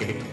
escape.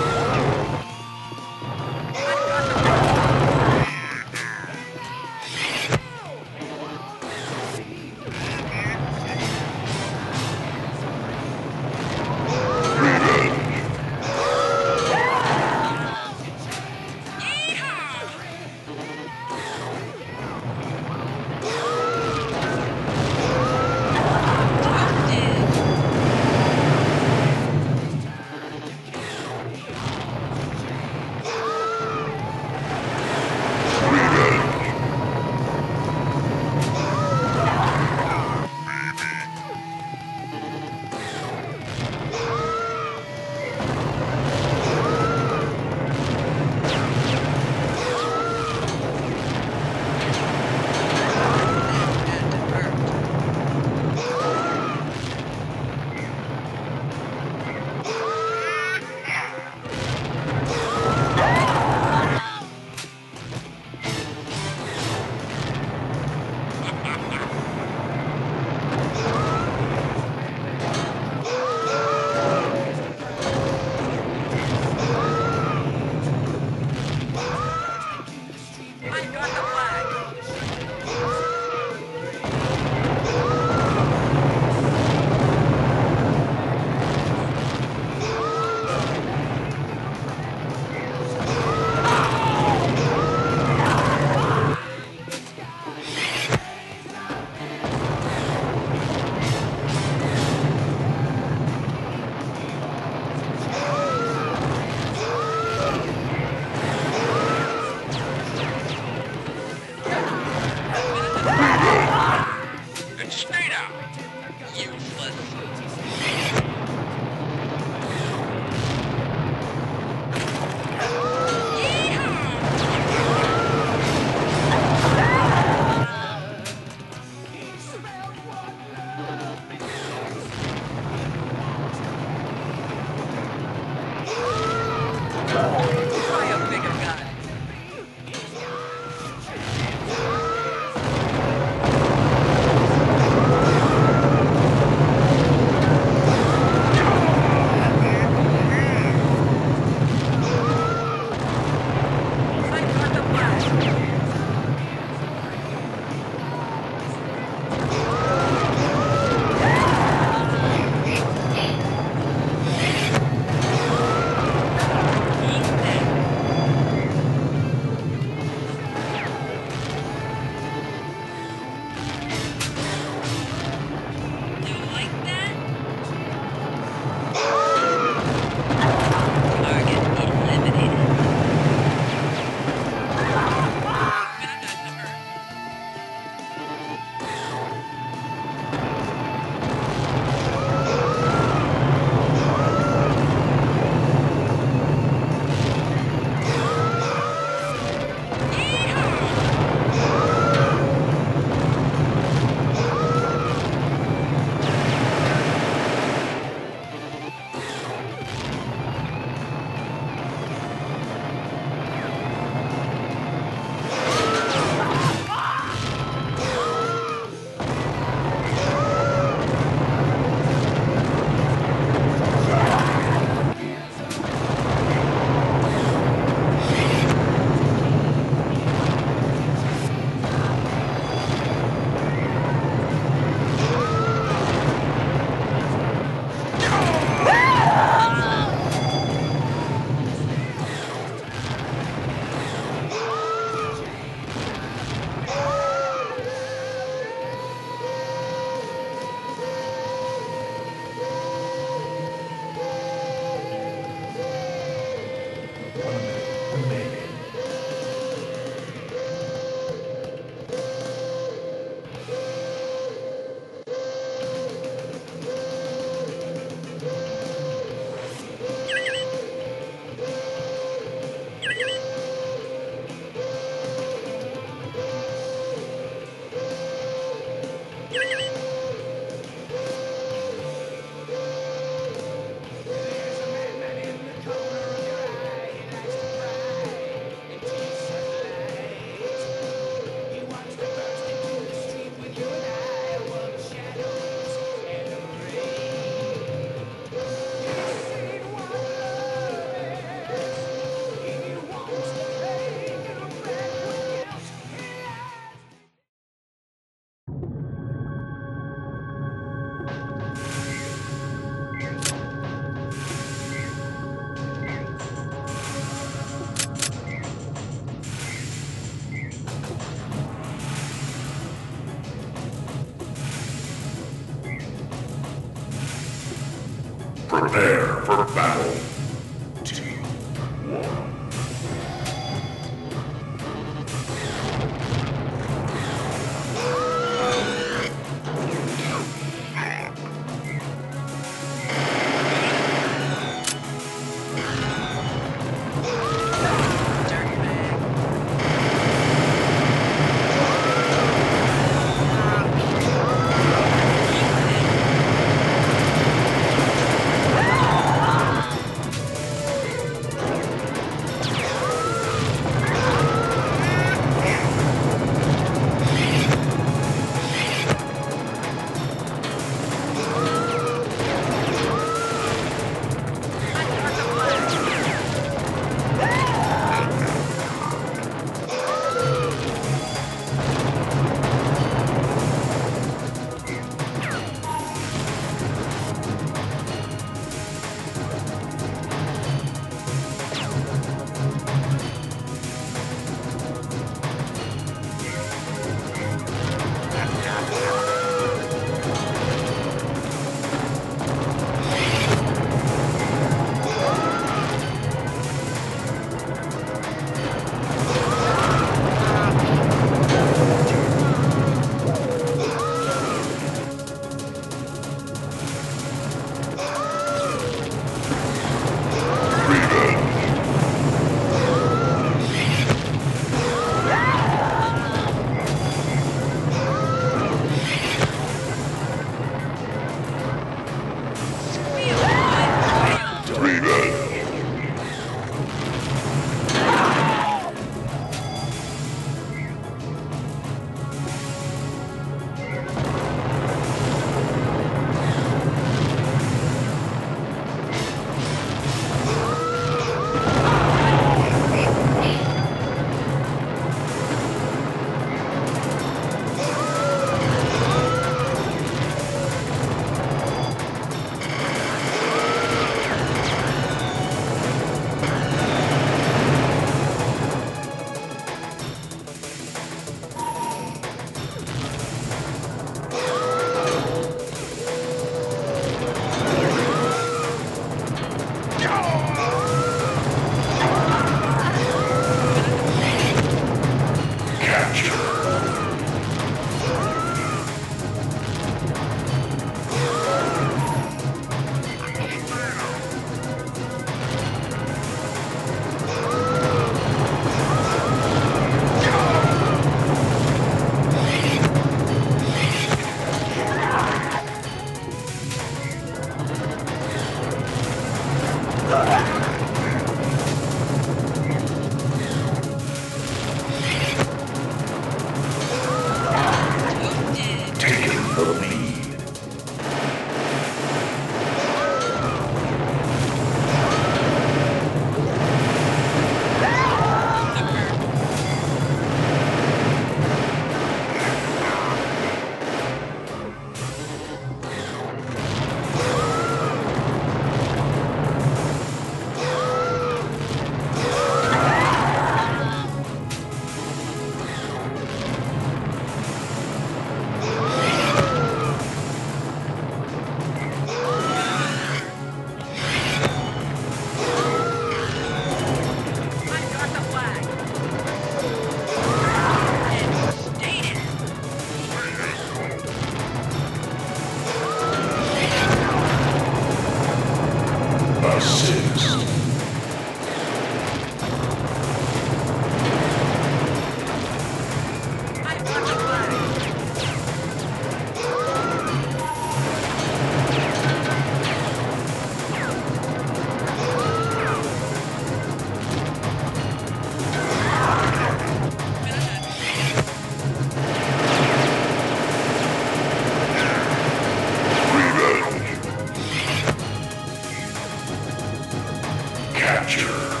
Capture.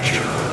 capture.